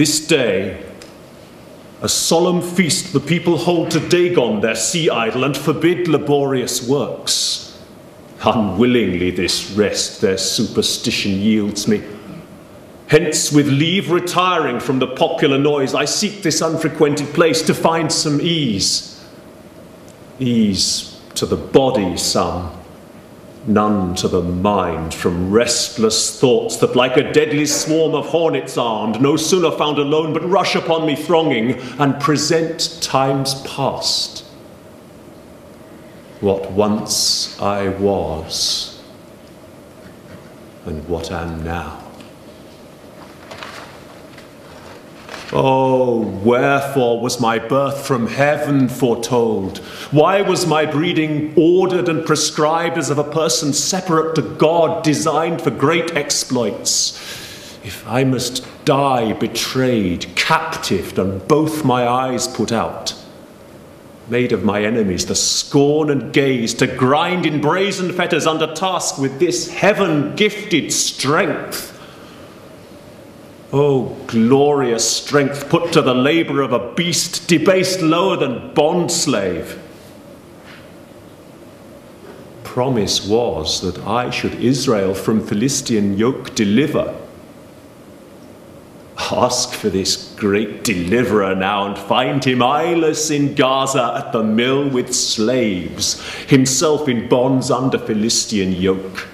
This day, a solemn feast the people hold to Dagon, their sea idol, and forbid laborious works. Unwillingly this rest their superstition yields me. Hence, with leave retiring from the popular noise, I seek this unfrequented place to find some ease. Ease to the body, some, none to the mind from restless thoughts that, like a deadly swarm of hornets armed, no sooner found alone but rush upon me thronging and present times past. What once I was, and what am now. Oh, wherefore was my birth from heaven foretold? Why was my breeding ordered and prescribed as of a person separate to God, designed for great exploits? If I must die betrayed, captived, and both my eyes put out, made of my enemies the scorn and gaze, to grind in brazen fetters under task with this heaven gifted strength, Oh, glorious strength put to the labor of a beast debased lower than bond slave. Promise was that I should Israel from Philistine yoke deliver. Ask for this great deliverer now and find him eyeless in Gaza at the mill with slaves, himself in bonds under Philistine yoke.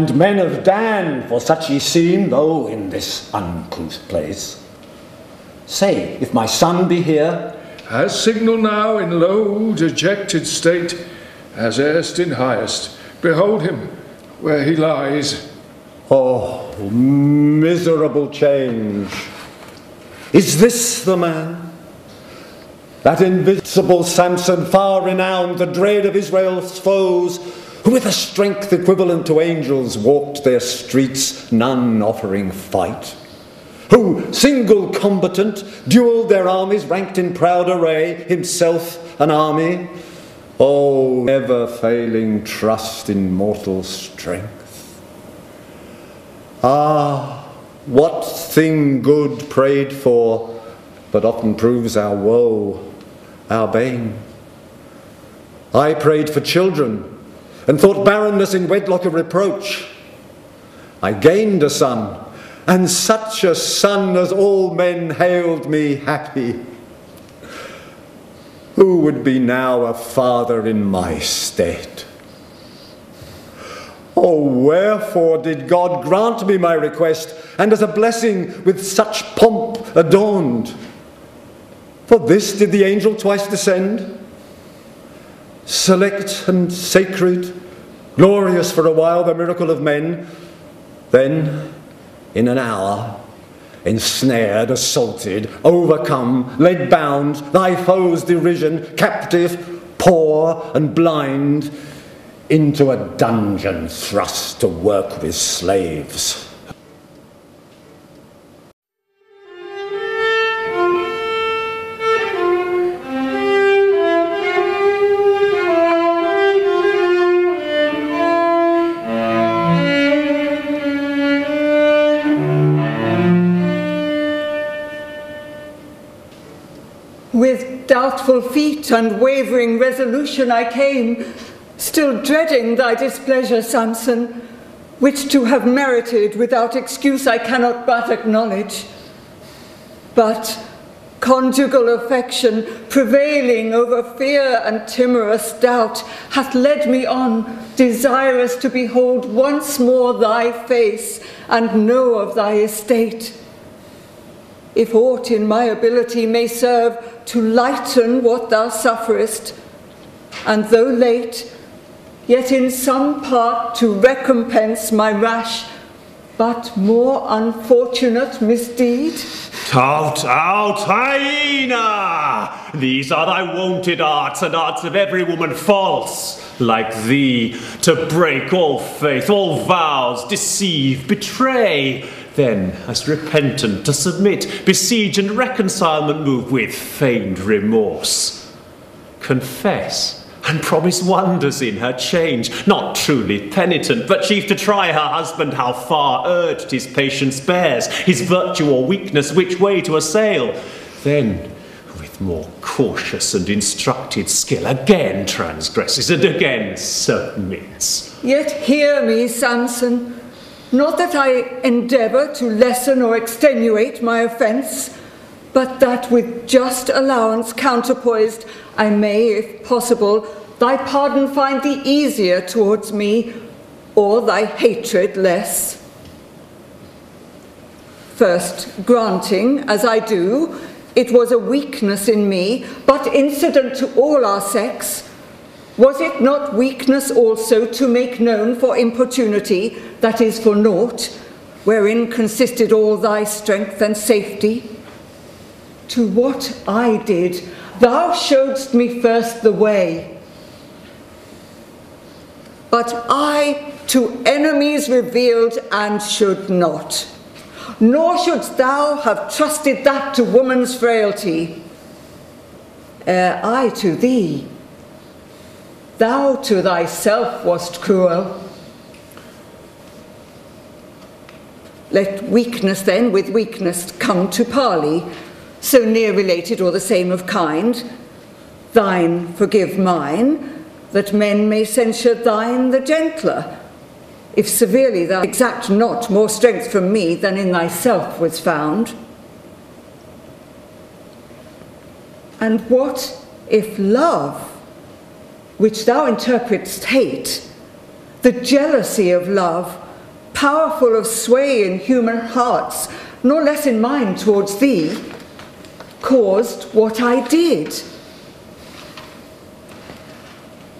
And men of Dan, for such ye seem, though in this uncouth place. Say, if my son be here, as signal now in low, dejected state, as erst in highest, behold him where he lies. Oh, miserable change! Is this the man? That invincible Samson, far renowned, the dread of Israel's foes, who with a strength equivalent to angels walked their streets, none offering fight, who, single combatant, duelled their armies, ranked in proud array, himself an army, oh, never failing trust in mortal strength. Ah, what thing good prayed for, but often proves our woe, our bane. I prayed for children, and thought barrenness in wedlock a reproach. I gained a son, and such a son as all men hailed me happy. Who would be now a father in my stead? Oh, wherefore did God grant me my request, and as a blessing with such pomp adorned? For this did the angel twice descend? Select and sacred, glorious for a while, the miracle of men, then in an hour, ensnared, assaulted, overcome, led bound, thy foes' derision, captive, poor and blind, into a dungeon thrust to work with slaves. Doubtful feet and wavering resolution I came, still dreading thy displeasure, Samson, which to have merited without excuse I cannot but acknowledge. But conjugal affection, prevailing over fear and timorous doubt, hath led me on, desirous to behold once more thy face and know of thy estate if aught in my ability may serve to lighten what thou sufferest, and though late, yet in some part to recompense my rash, but more unfortunate misdeed? Out, out, hyena! These are thy wonted arts, and arts of every woman false, like thee, to break all faith, all vows, deceive, betray. Then, as repentant, to submit, besiege, and reconcilement move with feigned remorse. Confess and promise wonders in her change, not truly penitent, but chief to try her husband how far urged his patience bears, his virtue or weakness which way to assail. Then, with more cautious and instructed skill, again transgresses and again submits. Yet hear me, Samson. Not that I endeavour to lessen or extenuate my offence, but that with just allowance counterpoised, I may, if possible, thy pardon find thee easier towards me, or thy hatred less. First, granting, as I do, it was a weakness in me, but incident to all our sex, was it not weakness also to make known for importunity, that is for naught, wherein consisted all thy strength and safety? To what I did, thou showedst me first the way. But I to enemies revealed and should not. Nor shouldst thou have trusted that to woman's frailty. Ere I to thee, thou to thyself wast cruel. Let weakness then with weakness come to parley, so near related or the same of kind. Thine forgive mine, that men may censure thine the gentler, if severely thou exact not more strength from me than in thyself was found. And what if love, which thou interpretst hate, the jealousy of love, powerful of sway in human hearts, nor less in mine towards thee, caused what I did?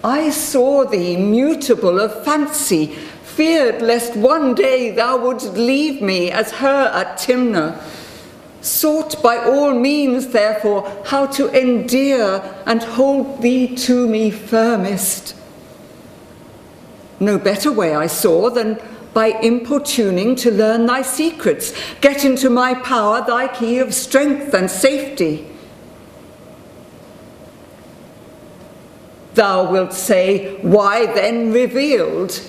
I saw thee mutable of fancy, feared lest one day thou wouldst leave me as her at Timnah. Sought by all means, therefore, how to endear and hold thee to me firmest. No better way I saw than by importuning to learn thy secrets, get into my power thy key of strength and safety. Thou wilt say, Why then revealed?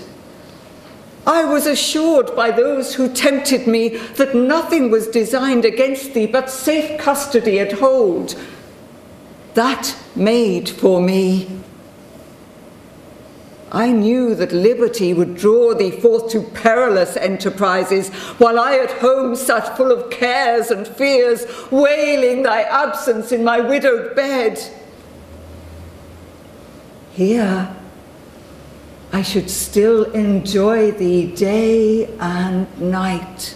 I was assured by those who tempted me that nothing was designed against thee but safe custody at hold. That made for me. I knew that liberty would draw thee forth to perilous enterprises, while I at home sat full of cares and fears, wailing thy absence in my widowed bed. Here, I should still enjoy thee day and night.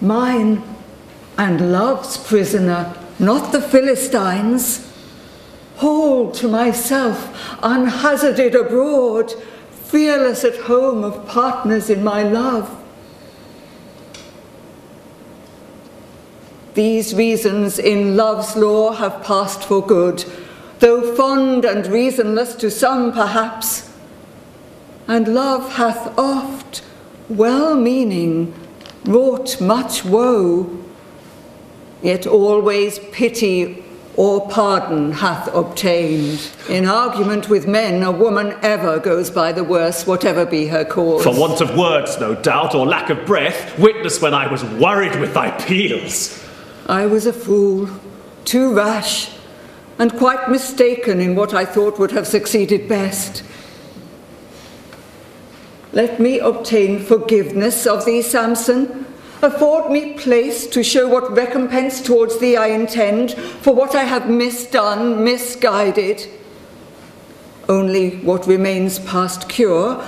Mine and love's prisoner, not the Philistines. Hold to myself, unhazarded abroad, fearless at home of partners in my love. These reasons in love's law have passed for good, though fond and reasonless to some perhaps. And love hath oft, well meaning, wrought much woe, yet always pity or pardon hath obtained. In argument with men, a woman ever goes by the worse, whatever be her cause. For want of words, no doubt, or lack of breath, witness when I was worried with thy peals. I was a fool, too rash, and quite mistaken in what I thought would have succeeded best. Let me obtain forgiveness of thee, Samson. Afford me place to show what recompense towards thee I intend for what I have misdone, misguided. Only what remains past cure,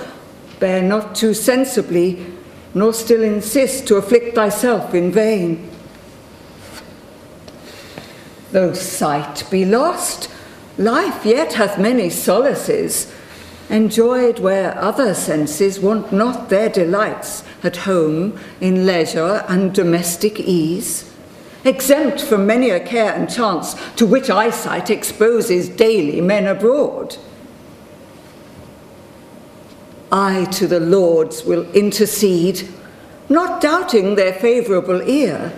bear not too sensibly, nor still insist to afflict thyself in vain. Though sight be lost, life yet hath many solaces. Enjoyed where other senses want not their delights at home in leisure and domestic ease, exempt from many a care and chance to which eyesight exposes daily men abroad. I to the Lords will intercede, not doubting their favourable ear,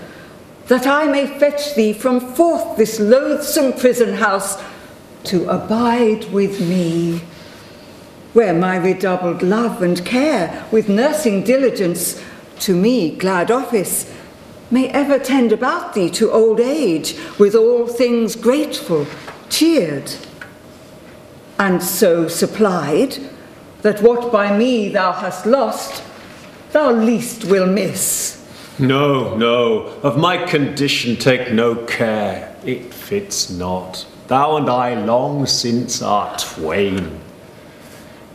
that I may fetch thee from forth this loathsome prison house to abide with me where my redoubled love and care, with nursing diligence, to me glad office, may ever tend about thee to old age, with all things grateful, cheered, and so supplied, that what by me thou hast lost, thou least will miss. No, no, of my condition take no care, it fits not. Thou and I long since are twain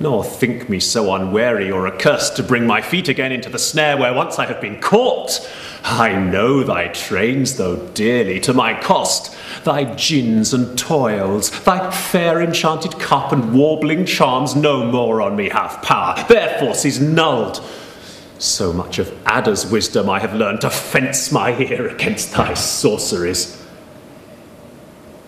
nor think me so unwary or accursed to bring my feet again into the snare where once I have been caught. I know thy trains, though dearly to my cost, thy gins and toils, thy fair enchanted cup and warbling charms no more on me have power, their force is nulled. So much of adder's wisdom I have learned to fence my ear against thy sorceries.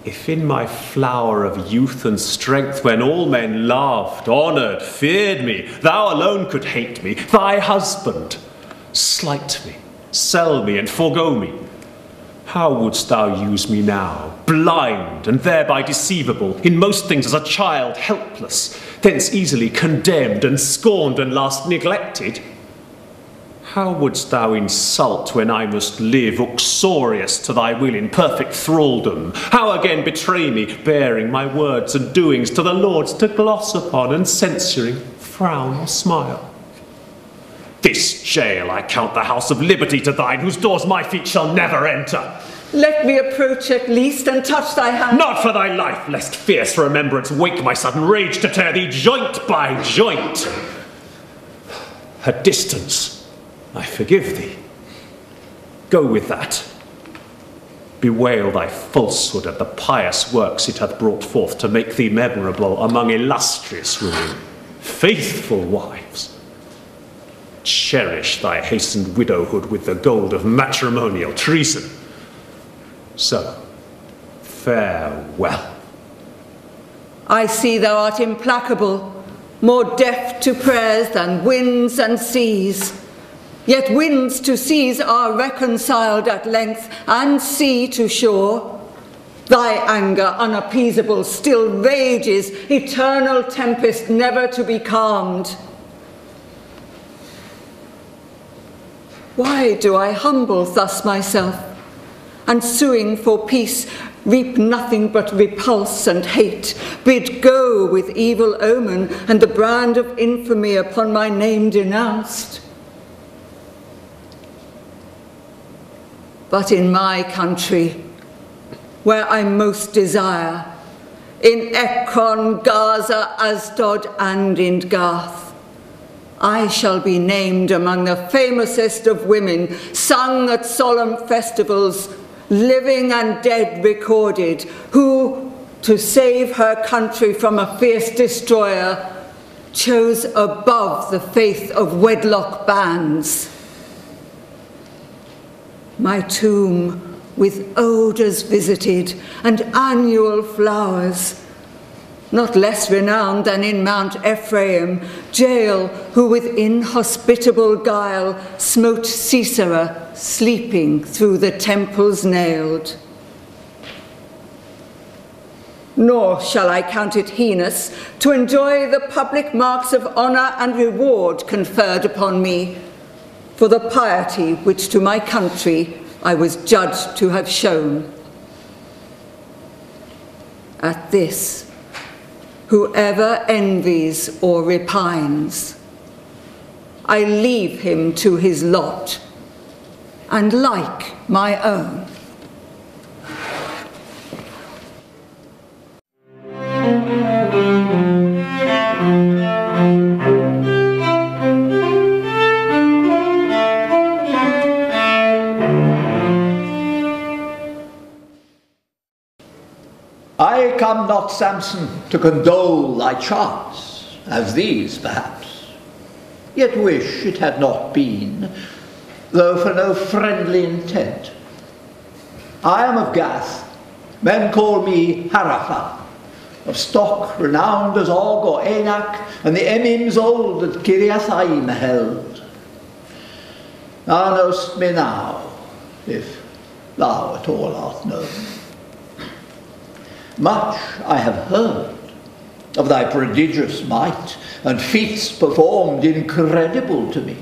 If in my flower of youth and strength, when all men loved, honoured, feared me, thou alone could hate me, thy husband, slight me, sell me, and forego me, how wouldst thou use me now, blind and thereby deceivable, in most things as a child helpless, thence easily condemned and scorned and last neglected? How wouldst thou insult when I must live uxorious to thy will in perfect thraldom? How again betray me, bearing my words and doings to the Lords to gloss upon and censuring, frown or smile? This jail I count the house of liberty to thine, whose doors my feet shall never enter. Let me approach at least and touch thy hand. Not for thy life, lest fierce remembrance wake my sudden rage to tear thee joint by joint. At distance, I forgive thee. Go with that. Bewail thy falsehood at the pious works it hath brought forth to make thee memorable among illustrious women, faithful wives. Cherish thy hastened widowhood with the gold of matrimonial treason. So, farewell. I see thou art implacable, more deaf to prayers than winds and seas. Yet winds to seas are reconciled at length, and sea to shore. Thy anger unappeasable still rages, eternal tempest never to be calmed. Why do I humble thus myself, and suing for peace, reap nothing but repulse and hate, bid go with evil omen, and the brand of infamy upon my name denounced? But in my country, where I most desire, in Ekron, Gaza, Asdod, and in Gath. I shall be named among the famousest of women, sung at solemn festivals, living and dead recorded, who, to save her country from a fierce destroyer, chose above the faith of wedlock bands my tomb with odours visited and annual flowers, not less renowned than in Mount Ephraim, Jael, who with inhospitable guile smote Sisera, sleeping through the temples nailed. Nor shall I count it heinous to enjoy the public marks of honour and reward conferred upon me for the piety which to my country I was judged to have shown. At this, whoever envies or repines, I leave him to his lot, and like my own. Not, Samson, to condole thy chance, as these perhaps, yet wish it had not been, though for no friendly intent. I am of Gath, men call me Harapha, of stock renowned as Og or Enak, and the Emims old that Kiriathaim held. Thou knowst me now, if thou at all art known. Much I have heard of thy prodigious might and feats performed incredible to me.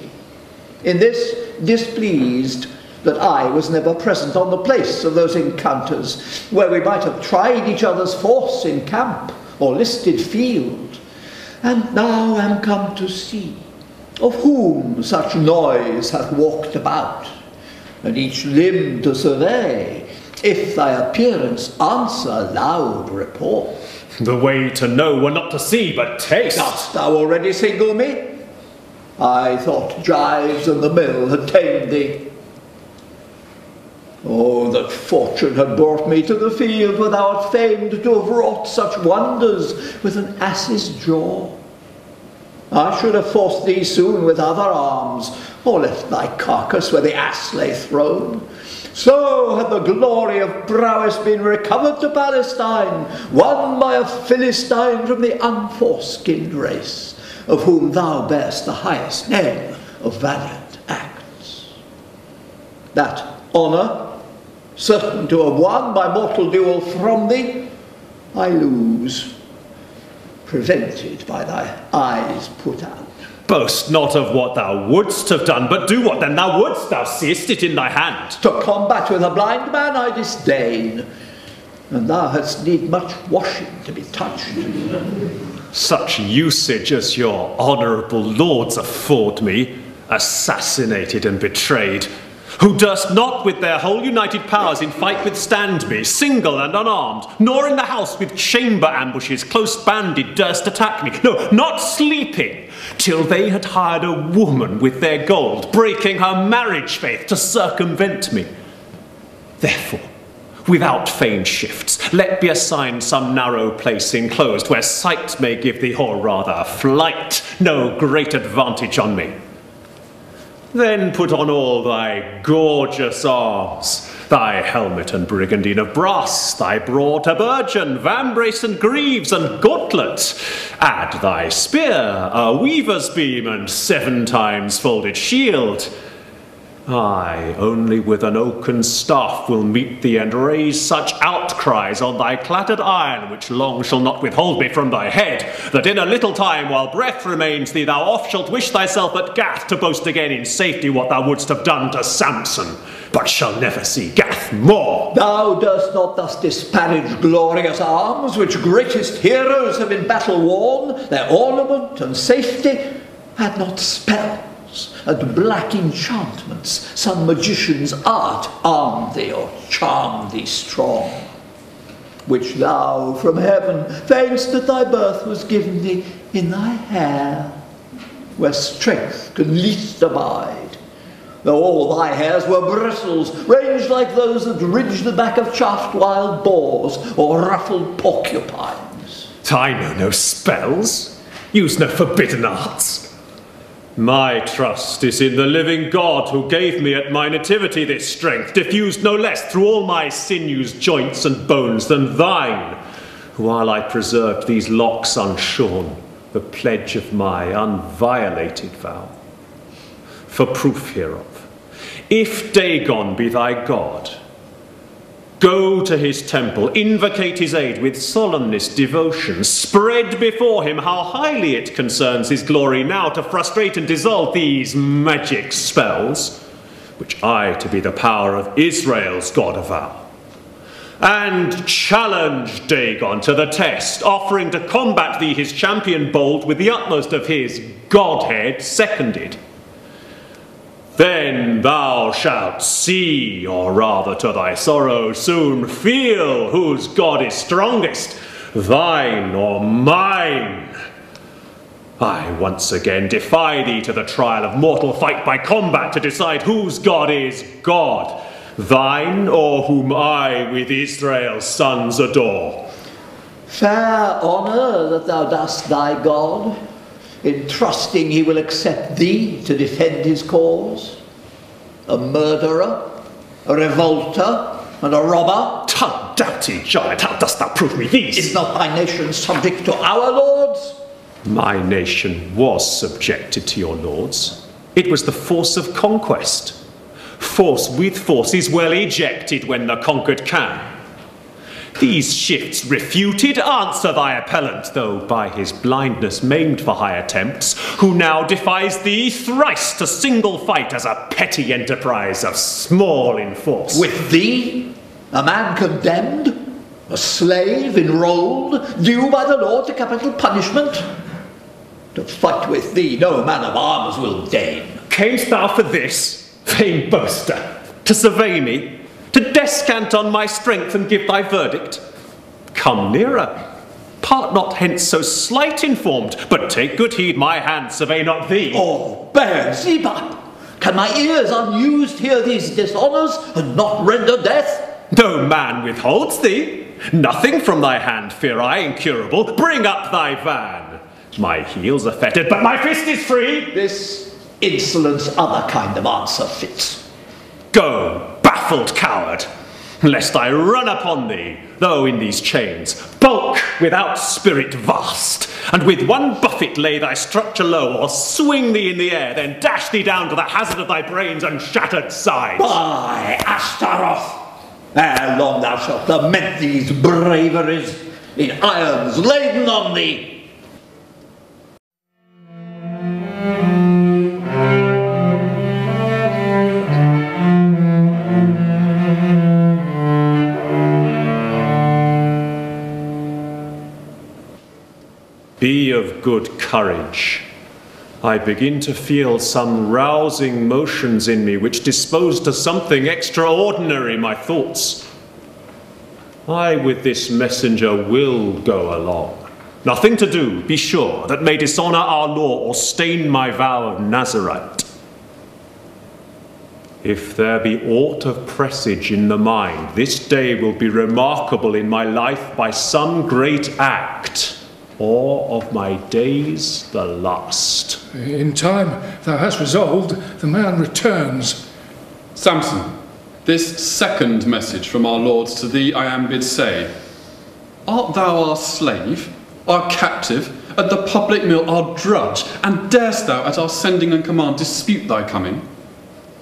In this displeased that I was never present on the place of those encounters where we might have tried each other's force in camp or listed field, and now am come to see of whom such noise hath walked about, and each limb to survey, if thy appearance answer loud report. The way to know were not to see, but taste. Dost thou already single me? I thought gyves and the mill had tamed thee. Oh, that fortune had brought me to the field where thou art famed to have wrought such wonders with an ass's jaw. I should have forced thee soon with other arms, or left thy carcass where the ass lay thrown. So had the glory of prowess been recovered to Palestine, won by a Philistine from the unforeskinned race, of whom thou bearest the highest name of valiant acts. That honour certain to have won by mortal duel from thee, I lose, prevented by thy eyes put out. Boast not of what thou wouldst have done, but do what then thou wouldst. Thou seest it in thy hand. To combat with a blind man I disdain, and thou hadst need much washing to be touched. Such usage as your honourable lords afford me, assassinated and betrayed, who durst not with their whole united powers in fight withstand me, single and unarmed, nor in the house with chamber ambushes close banded durst attack me, no, not sleeping, till they had hired a woman with their gold, breaking her marriage faith to circumvent me. Therefore, without feigned shifts, let be assigned some narrow place enclosed, where sight may give thee, or rather flight, no great advantage on me. Then put on all thy gorgeous arms, thy helmet and brigandine of brass, thy broad habergeon, vambrace and greaves and gauntlet. Add thy spear, a weaver's beam, and seven times folded shield. I, only with an oaken staff, will meet thee and raise such outcries on thy clattered iron, which long shall not withhold me from thy head, that in a little time, while breath remains thee, thou oft shalt wish thyself at Gath to boast again in safety what thou wouldst have done to Samson, but shall never see Gath more. Thou dost not thus disparage glorious arms, which greatest heroes have in battle worn, their ornament and safety, had not spells black enchantments, some magician's art arm thee or charm thee strong, which thou from heaven feign'st that thy birth was given thee in thy hair, where strength can least abide, though all thy hairs were bristles, ranged like those that ridge the back of chaffed wild boars or ruffled porcupines. I know no spells, use no forbidden arts. My trust is in the living God who gave me at my nativity this strength, diffused no less through all my sinews, joints, and bones than thine, while I preserved these locks unshorn, the pledge of my unviolated vow. For proof hereof, if Dagon be thy God, Go to his temple, invocate his aid with solemnest devotion, spread before him how highly it concerns his glory now to frustrate and dissolve these magic spells, which I to be the power of Israel's God avow. And challenge Dagon to the test, offering to combat thee his champion bold with the utmost of his Godhead seconded. Then thou shalt see, or rather to thy sorrow soon feel, whose God is strongest, thine or mine. I once again defy thee to the trial of mortal fight by combat to decide whose God is God, thine or whom I with Israel's sons adore. Fair honour that thou dost thy God, in trusting he will accept thee to defend his cause? A murderer, a revolter, and a robber? Tut, doughty giant, how dost thou prove me these? Is not thy nation subject to our lords? My nation was subjected to your lords. It was the force of conquest. Force with force is well ejected when the conquered can. These shifts refuted, answer thy appellant, though by his blindness maimed for high attempts, who now defies thee thrice to single fight as a petty enterprise of small in force. With thee, a man condemned, a slave enrolled, due by the law to capital punishment? To fight with thee no man of arms will deign. Camest thou for this, vain boaster, to survey me, to descant on my strength and give thy verdict? Come nearer. Part not hence so slight informed, but take good heed my hand survey not thee. Oh, Beelzebub! Can my ears unused hear these dishonours and not render death? No man withholds thee. Nothing from thy hand fear I incurable. Bring up thy van. My heels are fettered, but my fist is free. This insolence other kind of answer fits. Go, baffled coward, lest I run upon thee, though in these chains, bulk without spirit vast, and with one buffet lay thy structure low, or swing thee in the air, then dash thee down to the hazard of thy brains and shattered sides. By Ashtaroth! Ere long thou shalt lament these braveries in irons laden on thee. Be of good courage. I begin to feel some rousing motions in me which dispose to something extraordinary my thoughts. I with this messenger will go along. Nothing to do, be sure, that may dishonour our law or stain my vow of Nazarite. If there be aught of presage in the mind, this day will be remarkable in my life by some great act or of my days the last. In time thou hast resolved, the man returns. Samson, this second message from our lords to thee I am bid say, Art thou our slave, our captive, at the public mill our drudge, and darest thou at our sending and command dispute thy coming?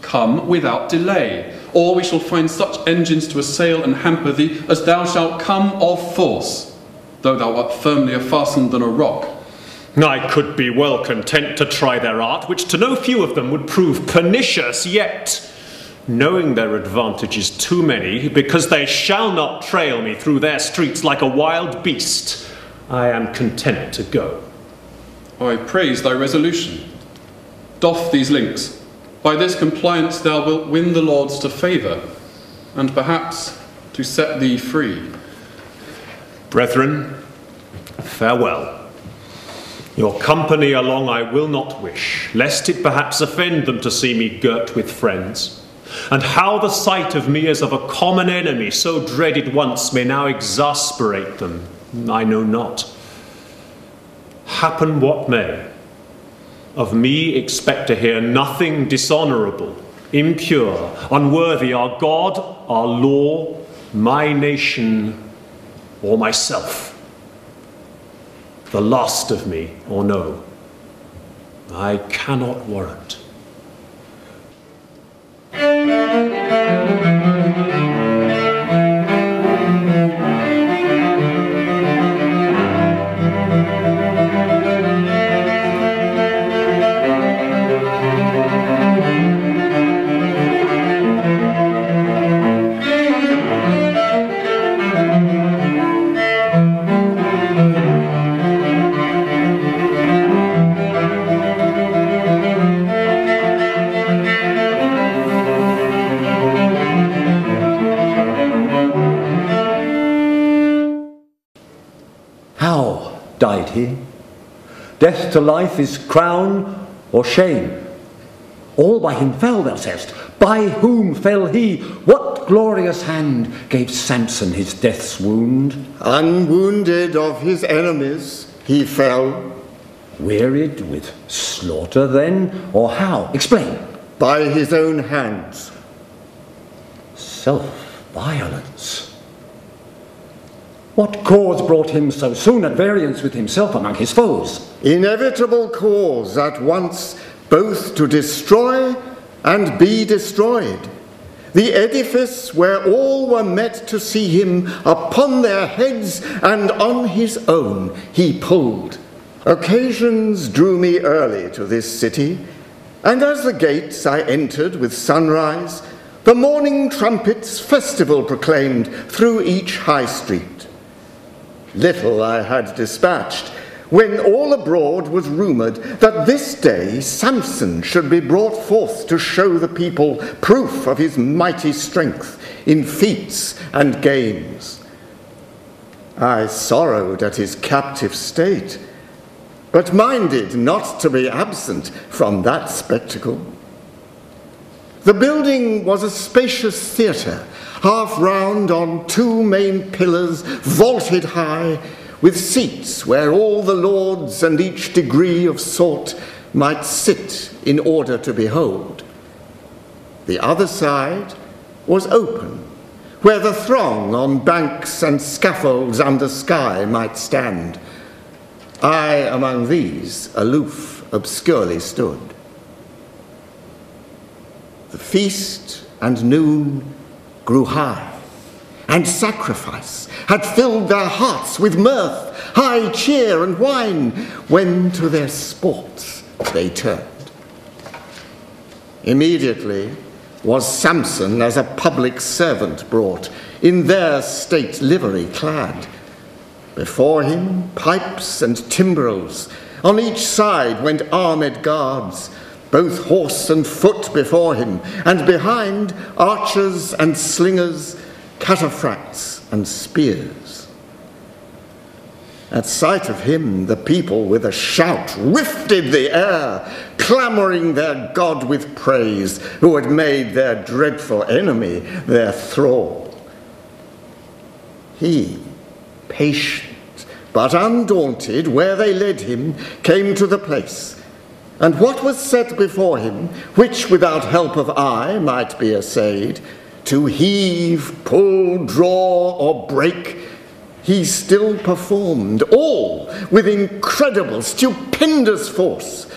Come without delay, or we shall find such engines to assail and hamper thee as thou shalt come of force though thou art firmlier fastened than a rock. I could be well content to try their art, which to no few of them would prove pernicious, yet, knowing their advantages too many, because they shall not trail me through their streets like a wild beast, I am content to go. I praise thy resolution. Doff these links. By this compliance thou wilt win the lords to favour, and perhaps to set thee free. Brethren, farewell. Your company along I will not wish, lest it perhaps offend them to see me girt with friends. And how the sight of me as of a common enemy, so dreaded once, may now exasperate them, I know not. Happen what may, of me expect to hear nothing dishonourable, impure, unworthy our God, our law, my nation, or myself. The last of me or no, I cannot warrant. Death to life is crown or shame. All by him fell, thou sayest. By whom fell he? What glorious hand gave Samson his death's wound? Unwounded of his enemies, he fell. Wearied with slaughter then, or how? Explain. By his own hands. Self-violence. What cause brought him so soon at variance with himself among his foes? Inevitable cause at once both to destroy and be destroyed. The edifice where all were met to see him upon their heads and on his own he pulled. Occasions drew me early to this city, and as the gates I entered with sunrise, the morning trumpets festival proclaimed through each high street. Little I had dispatched when all abroad was rumoured that this day Samson should be brought forth to show the people proof of his mighty strength in feats and games. I sorrowed at his captive state but minded not to be absent from that spectacle. The building was a spacious theatre, half round on two main pillars, vaulted high, with seats where all the lords and each degree of sort might sit in order to behold. The other side was open, where the throng on banks and scaffolds under sky might stand I among these, aloof, obscurely stood. The feast and noon grew high, and sacrifice had filled their hearts with mirth, high cheer and wine, when to their sports they turned. Immediately was Samson as a public servant brought, in their state livery clad, before him, pipes and timbrels. On each side went armed guards, both horse and foot before him, and behind archers and slingers, cataphracts and spears. At sight of him, the people with a shout rifted the air, clamoring their God with praise, who had made their dreadful enemy their thrall. He, patient, but undaunted, where they led him, came to the place. And what was set before him, which without help of eye might be essayed, to heave, pull, draw, or break, he still performed, all with incredible, stupendous force,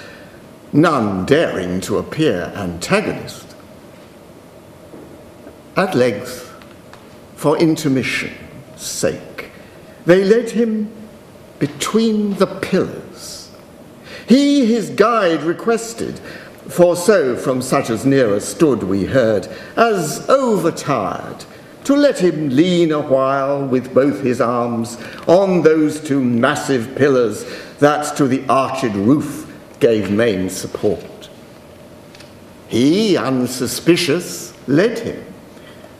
none daring to appear antagonist. At length, for intermission's sake, they led him between the pillars. He his guide requested, for so from such as near us stood we heard, as overtired, to let him lean a while with both his arms on those two massive pillars that to the arched roof gave main support. He, unsuspicious, led him,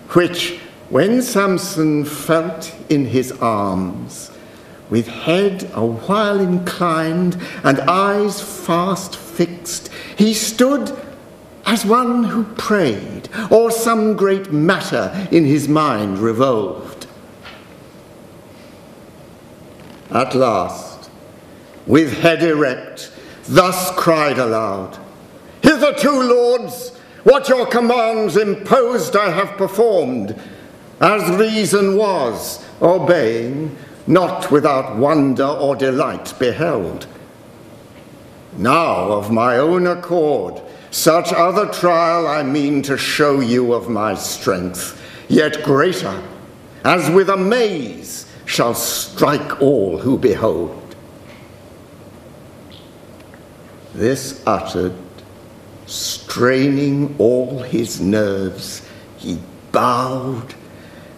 which, when Samson felt in his arms, with head a while inclined and eyes fast fixed, he stood as one who prayed, or some great matter in his mind revolved. At last, with head erect, thus cried aloud, Hitherto, lords, what your commands imposed I have performed, as reason was, obeying, not without wonder or delight beheld. Now, of my own accord, such other trial I mean to show you of my strength, yet greater, as with amaze shall strike all who behold. This uttered, straining all his nerves, he bowed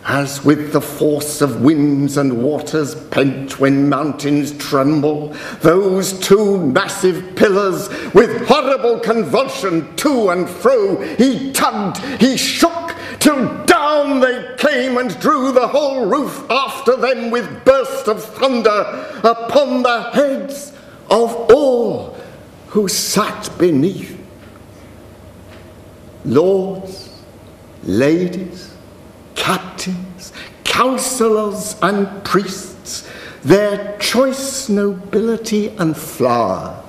as with the force of winds and waters pent when mountains tremble, those two massive pillars with horrible convulsion to and fro he tugged, he shook, till down they came and drew the whole roof after them with burst of thunder upon the heads of all who sat beneath. Lords, ladies, captains, counselors, and priests, their choice nobility and flower.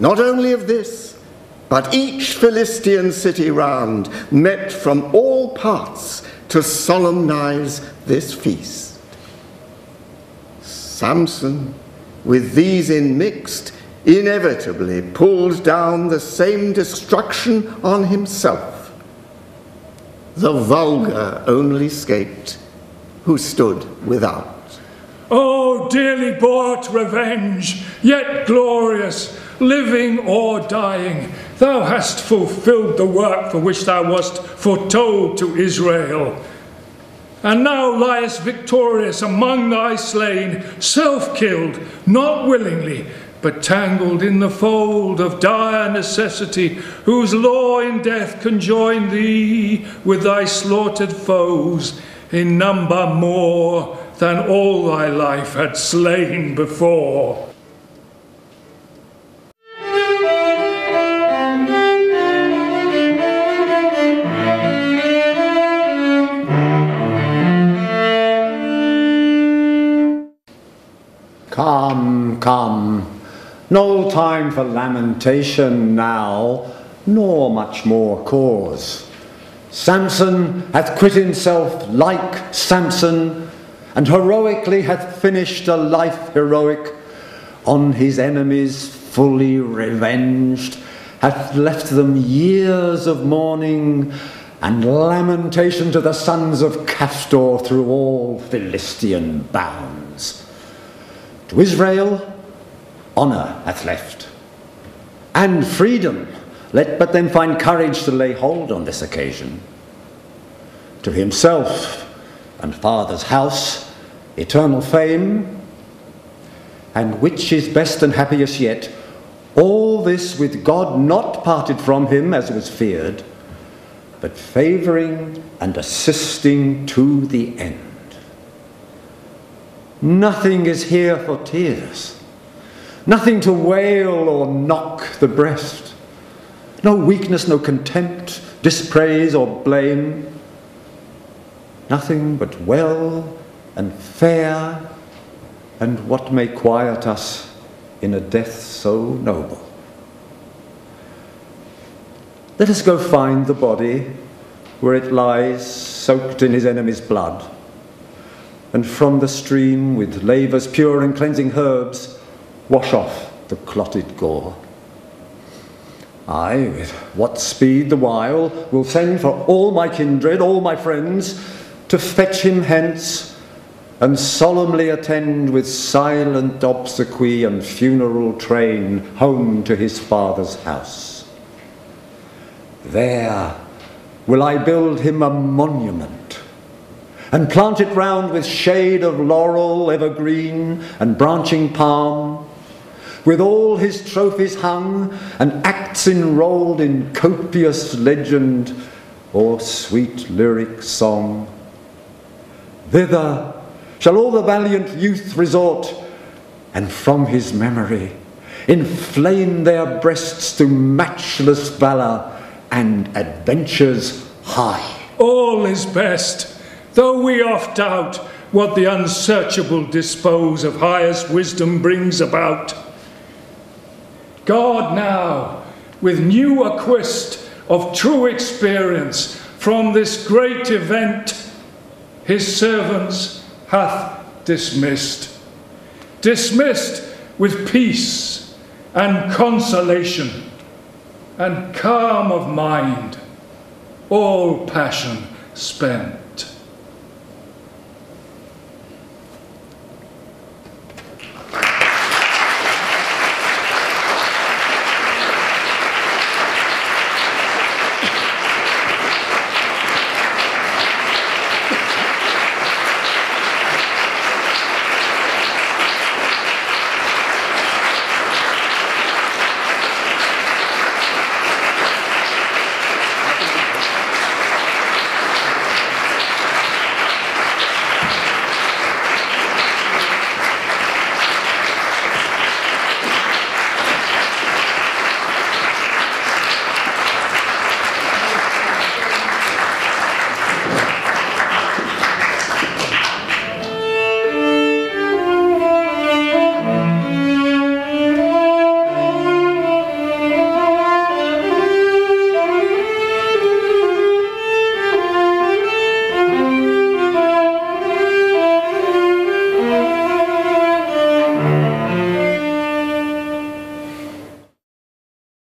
Not only of this, but each Philistine city round met from all parts to solemnize this feast. Samson, with these inmixed, inevitably pulled down the same destruction on himself. The vulgar only escaped, who stood without. Oh, dearly bought revenge, yet glorious, living or dying, thou hast fulfilled the work for which thou wast foretold to Israel. And now liest victorious among thy slain, self killed, not willingly, but tangled in the fold of dire necessity, whose law in death conjoined thee with thy slaughtered foes in number more than all thy life had slain before. Come, come, no time for lamentation now, nor much more cause. Samson hath quit himself like Samson, and heroically hath finished a life heroic, on his enemies fully revenged, hath left them years of mourning and lamentation to the sons of Caphtor through all Philistine bounds. To Israel, honour hath left, and freedom. Let but then find courage to lay hold on this occasion. To himself and father's house, eternal fame, and which is best and happiest yet, all this with God not parted from him as was feared, but favouring and assisting to the end. Nothing is here for tears, nothing to wail or knock the breast, no weakness, no contempt, dispraise or blame, nothing but well and fair and what may quiet us in a death so noble. Let us go find the body where it lies soaked in his enemy's blood and from the stream with lavers pure and cleansing herbs wash off the clotted gore. I, with what speed the while, will send for all my kindred, all my friends, to fetch him hence, and solemnly attend with silent obsequy and funeral train home to his father's house. There will I build him a monument and plant it round with shade of laurel, evergreen, and branching palm, with all his trophies hung and acts enrolled in copious legend or sweet lyric song. Thither shall all the valiant youth resort, and from his memory inflame their breasts to matchless valour and adventures high. All is best though we oft doubt what the unsearchable dispose of highest wisdom brings about. God now, with new acquist of true experience from this great event, his servants hath dismissed. Dismissed with peace and consolation and calm of mind, all passion spent.